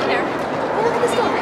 in there. Look at this dog.